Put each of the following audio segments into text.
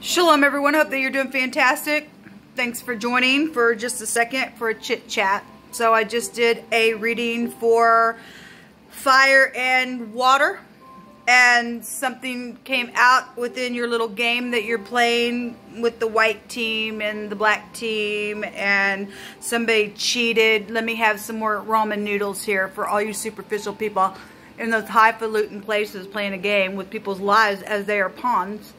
Shalom, everyone. Hope that you're doing fantastic. Thanks for joining for just a second for a chit chat. So, I just did a reading for fire and water, and something came out within your little game that you're playing with the white team and the black team, and somebody cheated. Let me have some more ramen noodles here for all you superficial people in those highfalutin places playing a game with people's lives as they are pawns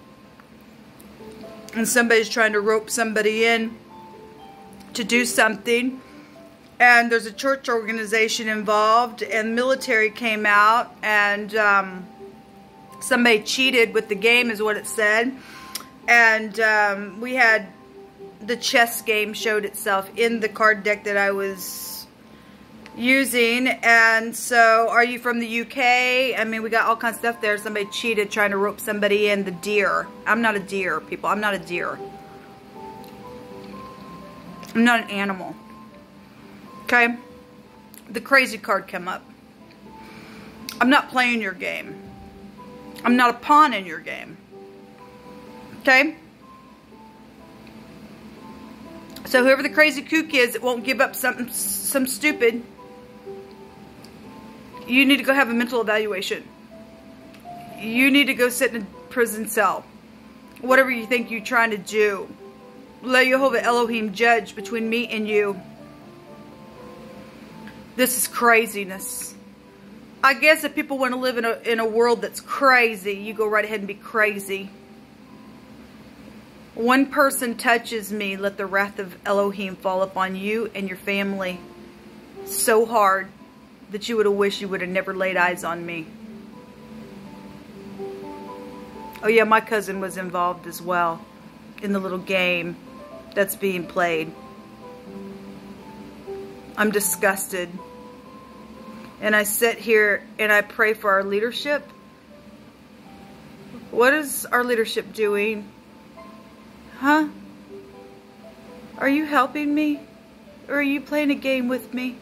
and somebody's trying to rope somebody in to do something. And there's a church organization involved and military came out and um, somebody cheated with the game is what it said. And um, we had the chess game showed itself in the card deck that I was using. And so, are you from the UK? I mean, we got all kinds of stuff there. Somebody cheated trying to rope somebody in. The deer. I'm not a deer, people. I'm not a deer. I'm not an animal. Okay? The crazy card come up. I'm not playing your game. I'm not a pawn in your game. Okay? So whoever the crazy kook is it won't give up something some stupid you need to go have a mental evaluation. You need to go sit in a prison cell. Whatever you think you're trying to do. Let Jehovah Elohim judge between me and you. This is craziness. I guess if people want to live in a, in a world that's crazy, you go right ahead and be crazy. One person touches me, let the wrath of Elohim fall upon you and your family so hard that you would have wished you would have never laid eyes on me. Oh yeah, my cousin was involved as well in the little game that's being played. I'm disgusted. And I sit here and I pray for our leadership. What is our leadership doing? Huh? Are you helping me? Or are you playing a game with me?